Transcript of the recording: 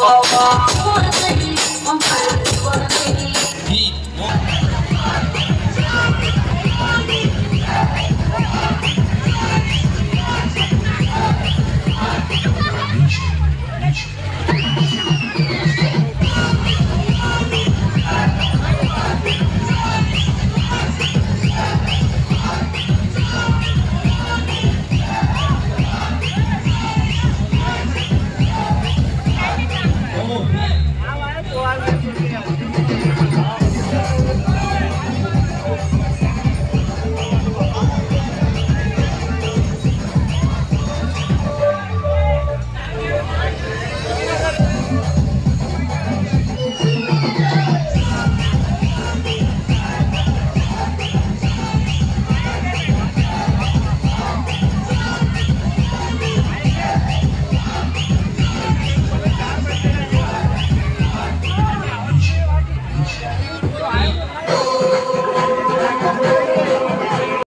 Oh, Amen.